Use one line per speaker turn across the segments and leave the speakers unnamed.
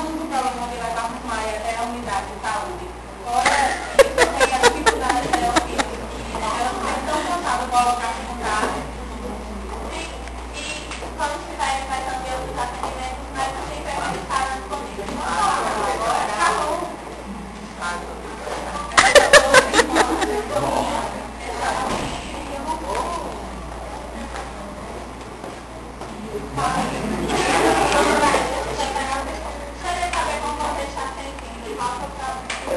saúde do programa de Levarmos Maia é a unidade de saúde. Ora, isso tem é a dificuldade de autismo. Elas não estão tentando colocar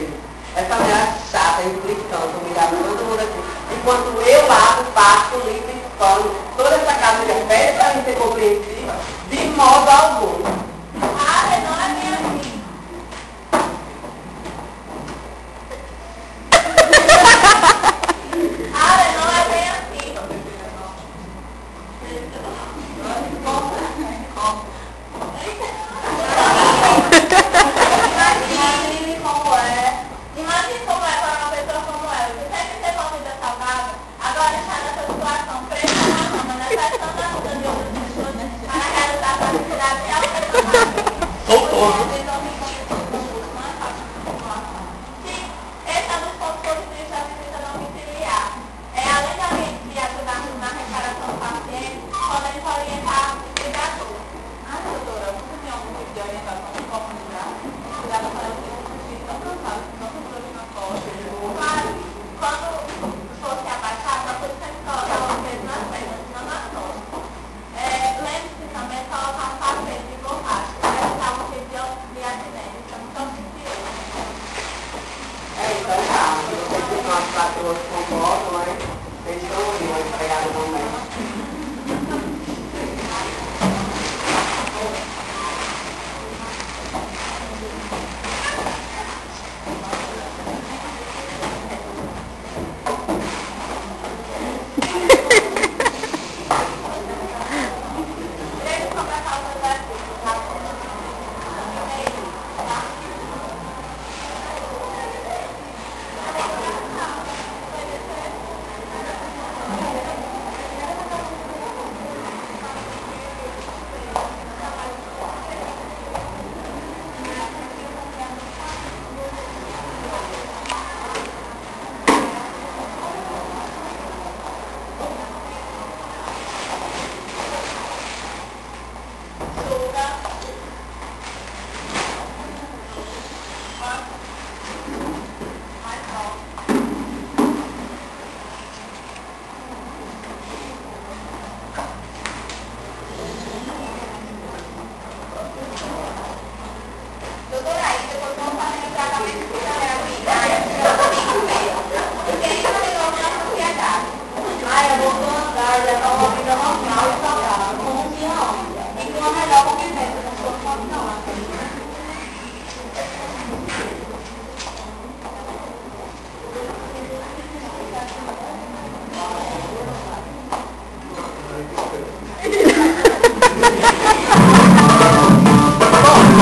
dele. Essa mulher chata, implicante, humilhada, todo mundo aqui. Enquanto eu lavo, passo, limpo, expanho, toda essa casa de pede para mim ser compreensiva, de modo algum.
어.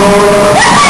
Oh!